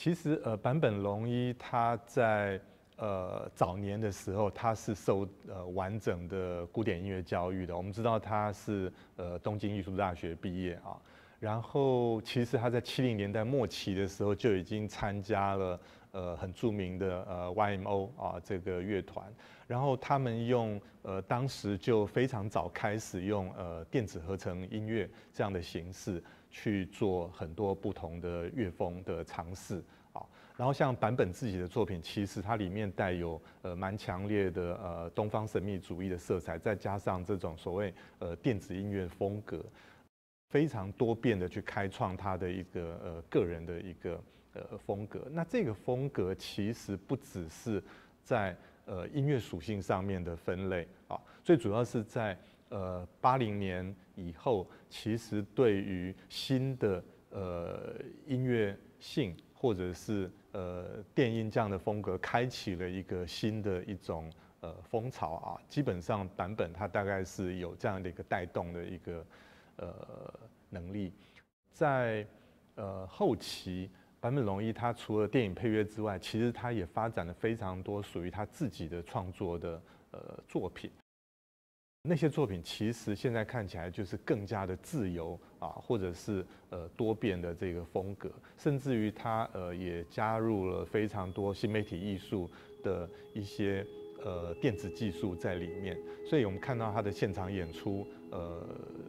其实呃，坂本龙一他在呃早年的时候，他是受呃完整的古典音乐教育的。我们知道他是呃东京艺术大学毕业啊，然后其实他在七零年代末期的时候就已经参加了呃很著名的呃 YMO 啊这个乐团，然后他们用呃当时就非常早开始用呃电子合成音乐这样的形式去做很多不同的乐风的尝试啊。然后像版本自己的作品，其实它里面带有呃蛮强烈的呃东方神秘主义的色彩，再加上这种所谓呃电子音乐风格，非常多变的去开创他的一个呃个人的一个呃风格。那这个风格其实不只是在呃音乐属性上面的分类啊，最主要是在呃八零年以后，其实对于新的呃音乐性或者是呃，电音这样的风格开启了一个新的一种呃风潮啊，基本上版本它大概是有这样的一个带动的一个呃能力，在呃后期版本龙一他除了电影配乐之外，其实他也发展了非常多属于他自己的创作的呃作品。那些作品其实现在看起来就是更加的自由啊，或者是呃多变的这个风格，甚至于他呃也加入了非常多新媒体艺术的一些呃电子技术在里面。所以我们看到他的现场演出呃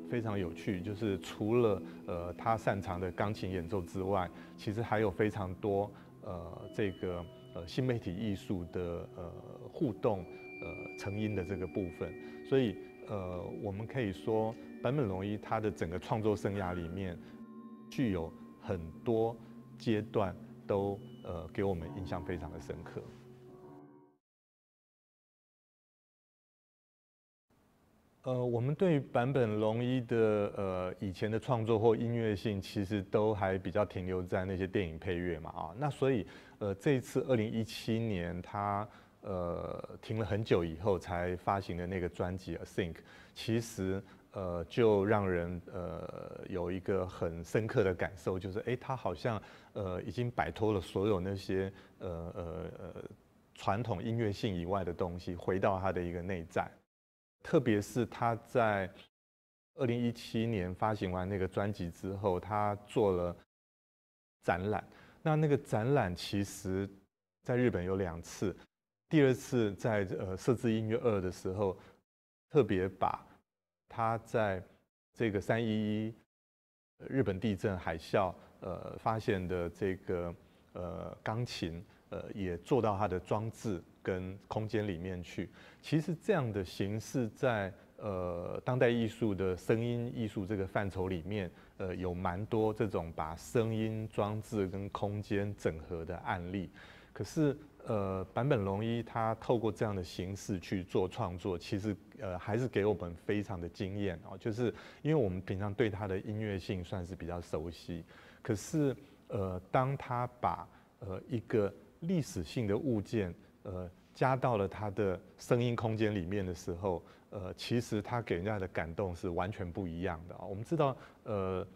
非常有趣，就是除了呃他擅长的钢琴演奏之外，其实还有非常多呃这个呃新媒体艺术的呃互动呃成音的这个部分，所以。呃，我们可以说，坂本龙一他的整个创作生涯里面，具有很多阶段都呃给我们印象非常的深刻。呃，我们对坂本龙一的呃以前的创作或音乐性，其实都还比较停留在那些电影配乐嘛啊，那所以呃这一次二零一七年他。呃，停了很久以后才发行的那个专辑《Think》，其实呃就让人呃有一个很深刻的感受，就是哎，他好像呃已经摆脱了所有那些呃呃呃传统音乐性以外的东西，回到他的一个内在。特别是他在二零一七年发行完那个专辑之后，他做了展览。那那个展览其实在日本有两次。第二次在呃设置音乐二的时候，特别把他在这个三一一日本地震海啸呃发现的这个呃钢琴呃也做到它的装置跟空间里面去。其实这样的形式在呃当代艺术的声音艺术这个范畴里面，呃有蛮多这种把声音装置跟空间整合的案例。可是。呃，坂本龙一他透过这样的形式去做创作，其实呃还是给我们非常的惊艳哦。就是因为我们平常对他的音乐性算是比较熟悉，可是呃当他把呃一个历史性的物件呃加到了他的声音空间里面的时候，呃其实他给人家的感动是完全不一样的啊。我们知道呃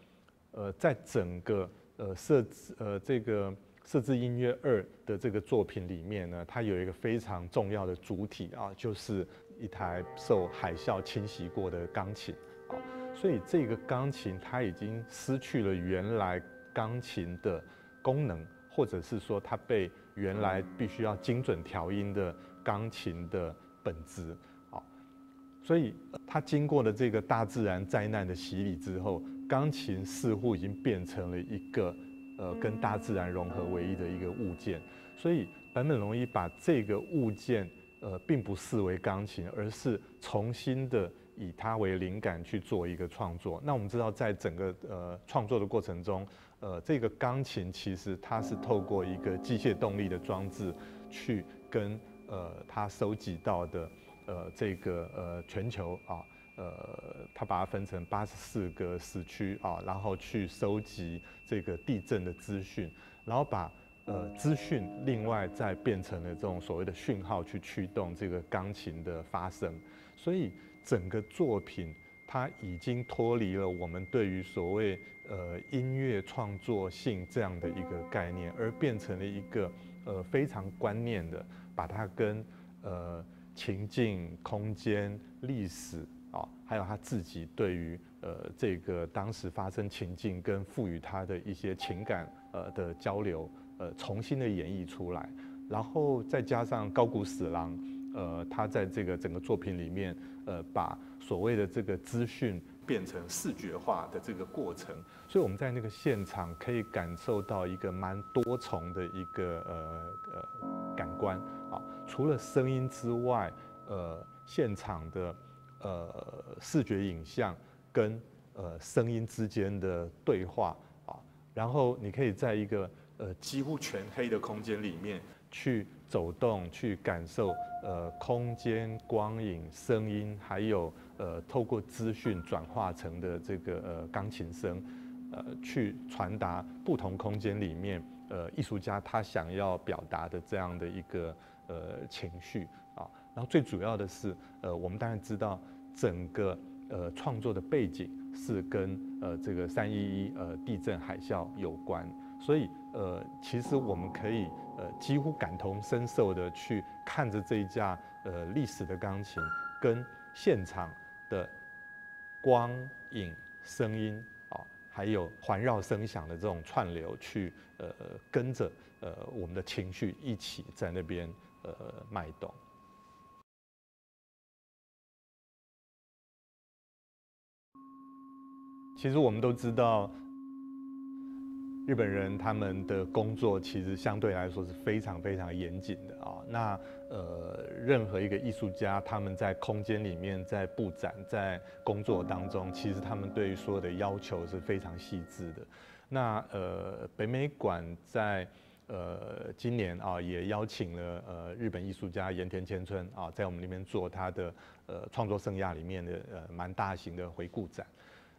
呃在整个呃设置呃这个。设置音乐二的这个作品里面呢，它有一个非常重要的主体啊，就是一台受海啸侵袭过的钢琴啊，所以这个钢琴它已经失去了原来钢琴的功能，或者是说它被原来必须要精准调音的钢琴的本质啊，所以它经过了这个大自然灾难的洗礼之后，钢琴似乎已经变成了一个。呃，跟大自然融合为一的一个物件，所以坂本龙一把这个物件，呃，并不视为钢琴，而是重新的以它为灵感去做一个创作。那我们知道，在整个呃创作的过程中，呃，这个钢琴其实它是透过一个机械动力的装置，去跟呃它收集到的呃这个呃全球啊。呃，他把它分成八十四个时区啊，然后去收集这个地震的资讯，然后把呃资讯另外再变成了这种所谓的讯号去驱动这个钢琴的发声，所以整个作品它已经脱离了我们对于所谓呃音乐创作性这样的一个概念，而变成了一个呃非常观念的，把它跟呃情境、空间、历史啊，还有他自己对于呃这个当时发生情境跟赋予他的一些情感呃的交流，呃重新的演绎出来，然后再加上高谷史郎，呃他在这个整个作品里面，呃把所谓的这个资讯。变成视觉化的这个过程，所以我们在那个现场可以感受到一个蛮多重的一个呃呃感官啊，除了声音之外，呃，现场的呃视觉影像跟呃声音之间的对话啊，然后你可以在一个呃几乎全黑的空间里面去走动，去感受呃空间、光影、声音，还有。呃，透过资讯转化成的这个呃钢琴声，呃，去传达不同空间里面呃艺术家他想要表达的这样的一个呃情绪啊。然后最主要的是，呃，我们当然知道整个呃创作的背景是跟呃这个三一一呃地震海啸有关，所以呃其实我们可以呃几乎感同身受的去看着这一架呃历史的钢琴跟现场。的光影、声音啊，还有环绕声响的这种串流，去呃跟着呃我们的情绪一起在那边呃脉动。其实我们都知道。日本人他们的工作其实相对来说是非常非常严谨的啊。那呃，任何一个艺术家他们在空间里面在布展在工作当中，其实他们对于所有的要求是非常细致的。那呃，北美馆在呃今年啊也邀请了呃日本艺术家盐田千春啊，在我们那边做他的呃创作生涯里面的呃蛮大型的回顾展。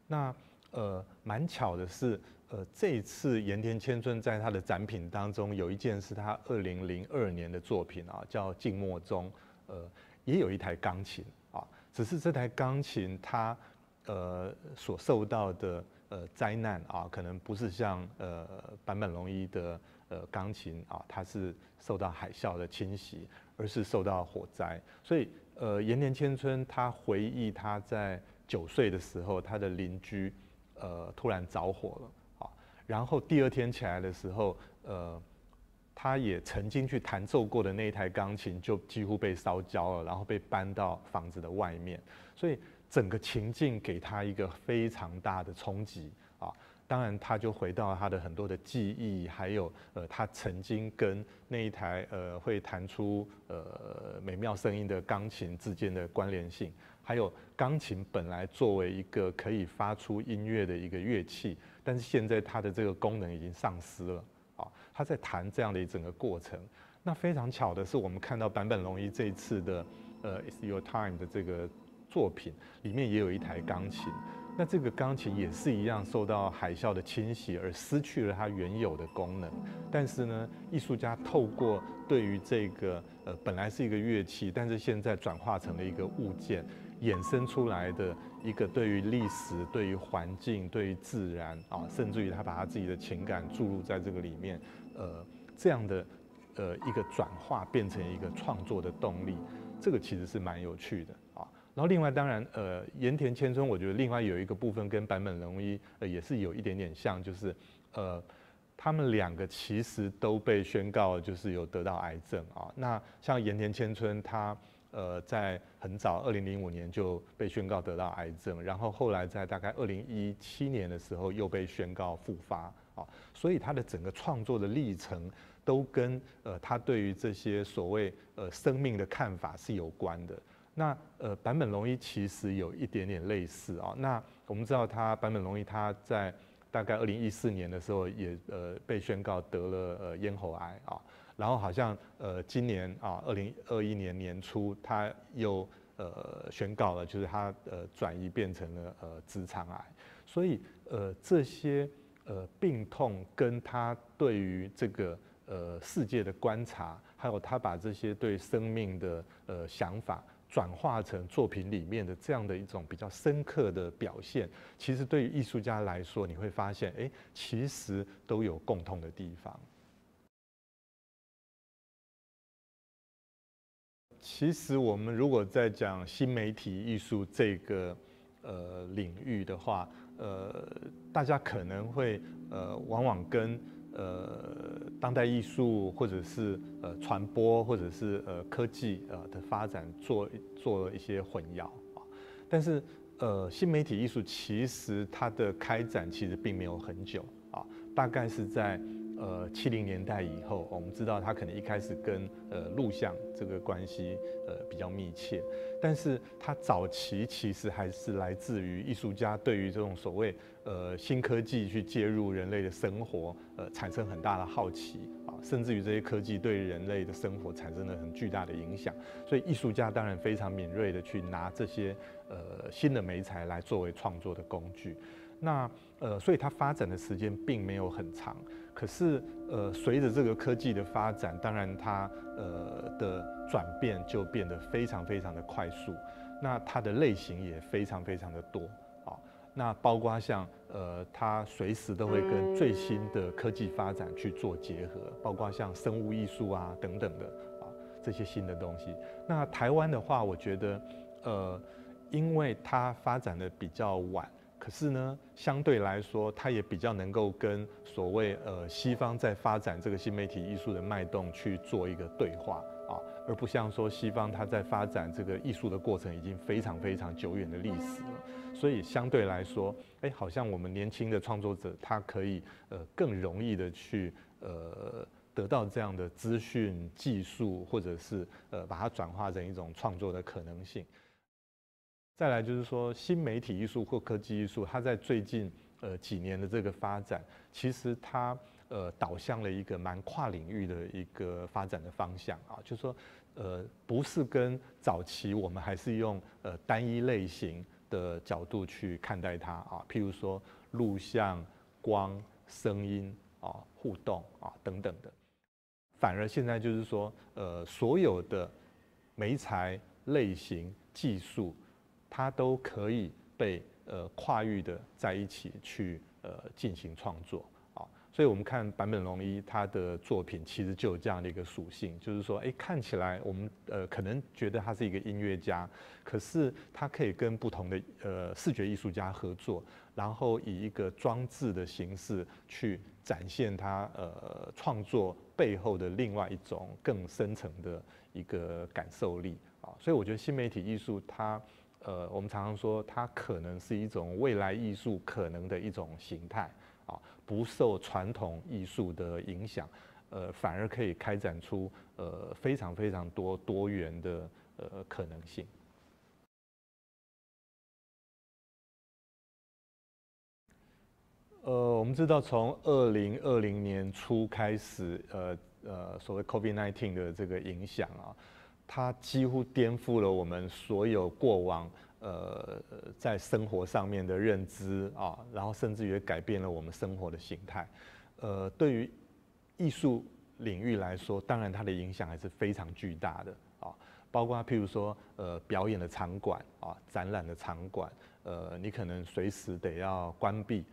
那呃蛮巧的是。呃，这次盐田千春在他的展品当中有一件是他二零零二年的作品啊，叫《静默中》，呃，也有一台钢琴啊，只是这台钢琴它呃所受到的呃灾难啊，可能不是像呃坂本龙一的呃钢琴啊，它是受到海啸的侵袭，而是受到火灾。所以呃，盐田千春他回忆他在九岁的时候，他的邻居呃突然着火了。然后第二天起来的时候，呃，他也曾经去弹奏过的那一台钢琴就几乎被烧焦了，然后被搬到房子的外面，所以整个情境给他一个非常大的冲击！当然，他就回到他的很多的记忆，还有呃，他曾经跟那一台呃会弹出呃美妙声音的钢琴之间的关联性，还有钢琴本来作为一个可以发出音乐的一个乐器。但是现在它的这个功能已经丧失了啊！他在弹这样的一整个过程。那非常巧的是，我们看到坂本龙一这一次的呃《Is Your Time》的这个作品里面也有一台钢琴。那这个钢琴也是一样受到海啸的侵袭而失去了它原有的功能。但是呢，艺术家透过对于这个呃本来是一个乐器，但是现在转化成了一个物件。衍生出来的一个对于历史、对于环境、对于自然啊，甚至于他把他自己的情感注入在这个里面，呃，这样的呃一个转化变成一个创作的动力，这个其实是蛮有趣的。然后另外当然呃，盐田千春，我觉得另外有一个部分跟坂本龙一呃也是有一点点像，就是呃他们两个其实都被宣告就是有得到癌症啊。那像盐田千春他。呃，在很早，二零零五年就被宣告得到癌症，然后后来在大概二零一七年的时候又被宣告复发啊，所以他的整个创作的历程都跟呃他对于这些所谓呃生命的看法是有关的。那呃坂本龙一其实有一点点类似啊，那我们知道他坂本龙一他在大概二零一四年的时候也呃被宣告得了呃咽喉癌啊。然后好像呃今年啊二零二一年年初他又呃宣告了，就是他呃转移变成了呃直肠癌，所以呃这些呃病痛跟他对于这个呃世界的观察，还有他把这些对生命的呃想法转化成作品里面的这样的一种比较深刻的表现，其实对于艺术家来说，你会发现，哎，其实都有共通的地方。其实我们如果在讲新媒体艺术这个呃领域的话，呃，大家可能会呃往往跟呃当代艺术或者是呃传播或者是呃科技呃的发展做做一些混淆啊。但是呃新媒体艺术其实它的开展其实并没有很久啊，大概是在。呃，七零年代以后，我们知道他可能一开始跟呃录像这个关系呃比较密切，但是他早期其实还是来自于艺术家对于这种所谓呃新科技去介入人类的生活呃产生很大的好奇啊，甚至于这些科技对人类的生活产生了很巨大的影响，所以艺术家当然非常敏锐的去拿这些呃新的媒材来作为创作的工具，那呃所以它发展的时间并没有很长。可是，呃，随着这个科技的发展，当然它呃的转变就变得非常非常的快速，那它的类型也非常非常的多啊。那包括像呃，它随时都会跟最新的科技发展去做结合，包括像生物艺术啊等等的啊这些新的东西。那台湾的话，我觉得呃，因为它发展的比较晚。可是呢，相对来说，它也比较能够跟所谓呃西方在发展这个新媒体艺术的脉动去做一个对话啊，而不像说西方它在发展这个艺术的过程已经非常非常久远的历史了，所以相对来说，哎，好像我们年轻的创作者他可以呃更容易的去呃得到这样的资讯技术，或者是呃把它转化成一种创作的可能性。再来就是说，新媒体艺术或科技艺术，它在最近呃几年的这个发展，其实它呃导向了一个蛮跨领域的一个发展的方向啊，就是说呃不是跟早期我们还是用呃单一类型的角度去看待它啊，譬如说录像、光、声音啊、互动啊等等的，反而现在就是说呃所有的媒材类型技术。它都可以被呃跨域的在一起去呃进行创作啊，所以我们看坂本龙一他的作品，其实就有这样的一个属性，就是说，哎，看起来我们呃可能觉得他是一个音乐家，可是他可以跟不同的呃视觉艺术家合作，然后以一个装置的形式去展现他呃创作背后的另外一种更深层的一个感受力啊，所以我觉得新媒体艺术它。呃，我们常常说它可能是一种未来艺术可能的一种形态啊，不受传统艺术的影响，呃，反而可以开展出呃非常非常多多元的呃可能性。呃，我们知道从二零二零年初开始，呃呃，所谓 COVID-19 的这个影响啊。它几乎颠覆了我们所有过往呃在生活上面的认知啊，然后甚至于改变了我们生活的形态。呃，对于艺术领域来说，当然它的影响还是非常巨大的啊，包括譬如说呃表演的场馆啊，展览的场馆，呃，你可能随时得要关闭。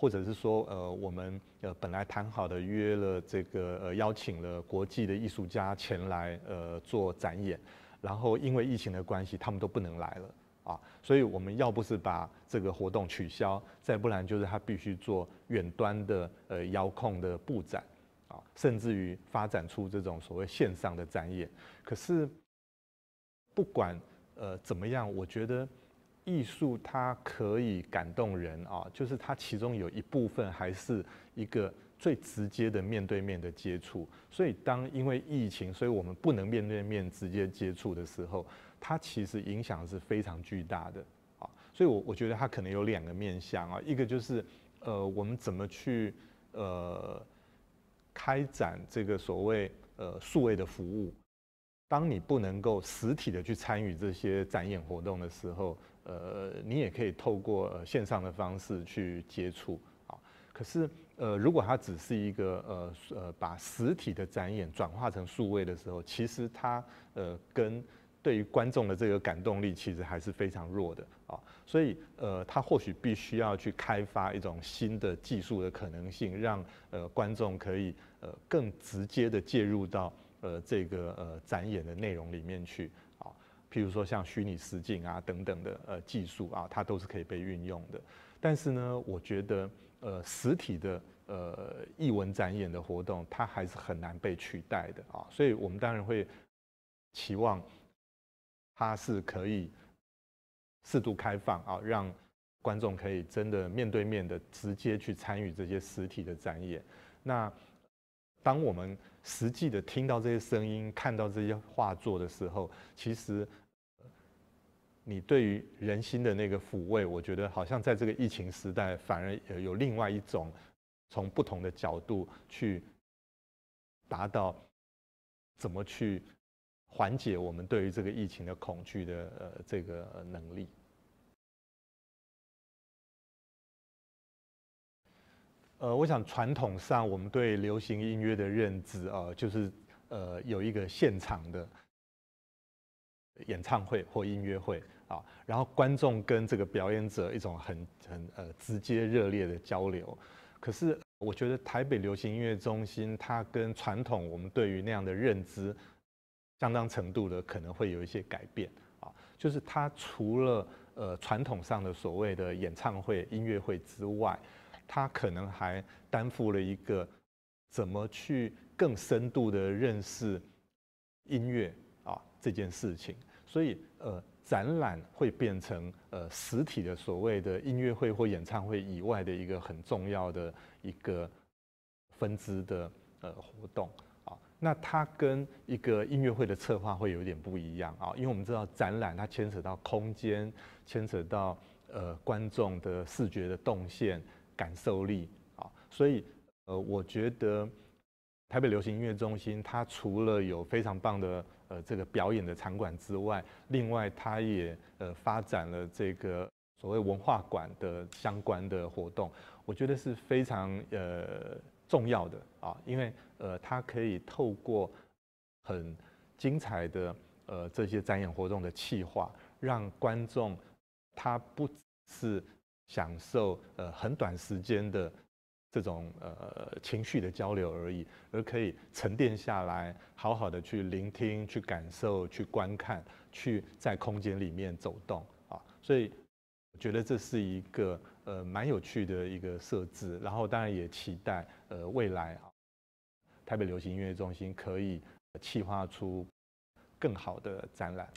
或者是说，呃，我们呃本来谈好的约了这个呃邀请了国际的艺术家前来呃做展演，然后因为疫情的关系，他们都不能来了啊，所以我们要不是把这个活动取消，再不然就是他必须做远端的呃遥控的布展啊，甚至于发展出这种所谓线上的展演。可是不管呃怎么样，我觉得。艺术它可以感动人啊，就是它其中有一部分还是一个最直接的面对面的接触。所以当因为疫情，所以我们不能面对面直接接触的时候，它其实影响是非常巨大的啊。所以，我我觉得它可能有两个面向啊，一个就是呃，我们怎么去呃开展这个所谓呃数位的服务。当你不能够实体的去参与这些展演活动的时候，呃，你也可以透过线上的方式去接触啊。可是，呃，如果它只是一个呃呃把实体的展演转化成数位的时候，其实它呃跟对于观众的这个感动力其实还是非常弱的啊，所以呃，他或许必须要去开发一种新的技术的可能性，让呃观众可以呃更直接的介入到呃这个呃展演的内容里面去，譬如说像虚拟实境啊等等的呃技术啊，它都是可以被运用的。但是呢，我觉得呃实体的呃艺文展演的活动，它还是很难被取代的啊，所以我们当然会期望。它是可以适度开放啊，让观众可以真的面对面的直接去参与这些实体的展演。那当我们实际的听到这些声音、看到这些画作的时候，其实你对于人心的那个抚慰，我觉得好像在这个疫情时代，反而有另外一种从不同的角度去达到怎么去。缓解我们对于这个疫情的恐惧的呃这个能力。呃，我想传统上我们对流行音乐的认知啊，就是呃有一个现场的演唱会或音乐会啊，然后观众跟这个表演者一种很很呃直接热烈的交流。可是我觉得台北流行音乐中心，它跟传统我们对于那样的认知。相当程度的可能会有一些改变啊，就是它除了呃传统上的所谓的演唱会、音乐会之外，它可能还担负了一个怎么去更深度的认识音乐啊这件事情。所以呃，展览会变成呃实体的所谓的音乐会或演唱会以外的一个很重要的一个分支的呃活动啊。那它跟一个音乐会的策划会有点不一样啊，因为我们知道展览它牵扯到空间，牵扯到呃观众的视觉的动线、感受力啊，所以呃我觉得台北流行音乐中心它除了有非常棒的呃这个表演的场馆之外，另外它也呃发展了这个所谓文化馆的相关的活动，我觉得是非常呃。重要的啊，因为呃，它可以透过很精彩的呃这些展演活动的企划，让观众他不是享受呃很短时间的这种呃情绪的交流而已，而可以沉淀下来，好好的去聆听、去感受、去观看、去在空间里面走动啊，所以我觉得这是一个。呃，蛮有趣的一个设置，然后当然也期待呃未来啊，台北流行音乐中心可以企划出更好的展览。